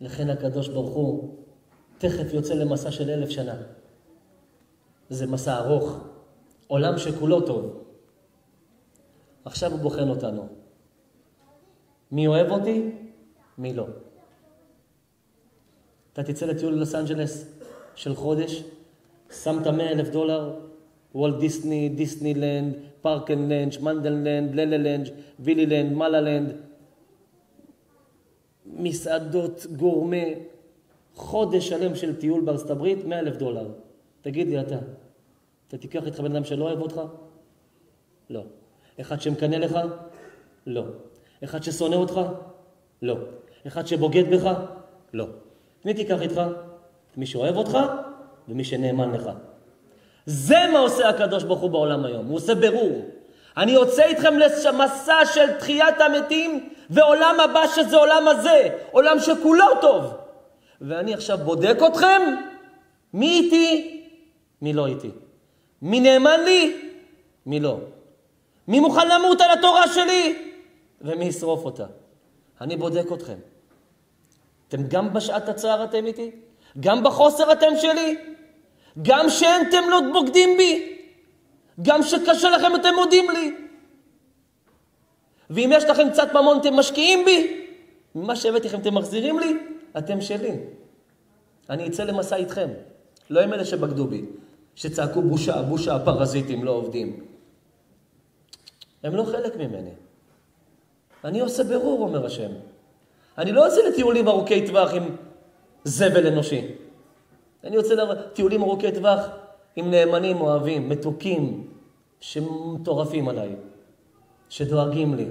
לכן הקדוש ברוך הוא תכף יוצא למסע של אלף שנה. זה מסע ארוך, עולם שכולו טוב. עכשיו הוא בוחן אותנו. מי אוהב אותי? מי לא. אתה תצא לטיול ללוס אנג'לס של חודש, שמת מאה אלף דולר, וולט דיסני, דיסנילנד, פארקנלנד, שמנדלנד, לללנד, וילילנד, מללנד, מסעדות, גורמה, חודש שלם של טיול בארצות הברית, מאה אלף דולר. תגיד לי אתה, אתה תיקח איתך בן אדם שלא אוהב אותך? לא. אחד שמקנא לך? לא. אחד ששונא אותך? לא. אחד שבוגד בך? לא. מי תיקח איתך? מי שאוהב אותך ומי שנאמן לך. זה מה עושה הקדוש ברוך הוא בעולם היום, הוא עושה ברור. אני יוצא איתכם למסע של תחיית המתים ועולם הבא שזה עולם הזה, עולם שכולו טוב. ואני עכשיו בודק אתכם, מי איתי, מי לא איתי. מי נאמן לי, מי לא. מי מוכן למות על התורה שלי, ומי ישרוף אותה. אני בודק אתכם. אתם גם בשעת הצער אתם איתי? גם בחוסר אתם שלי? גם שאתם לא בוגדים בי? גם שקשה לכם אתם מודים לי? ואם יש לכם קצת ממון אתם משקיעים בי? ממה שהבאתי לכם אתם מחזירים לי? אתם שלי. אני אצא למסע איתכם. לא עם אלה שבגדו בי, שצעקו בושה, בושה, הפרזיטים לא עובדים. הם לא חלק ממני. אני עושה ברור, אומר השם. אני לא יוצא לטיולים ארוכי טווח עם זבל אנושי. אני יוצא לטיולים ארוכי טווח עם נאמנים אוהבים, מתוקים, שמטורפים עליי, שדואגים לי,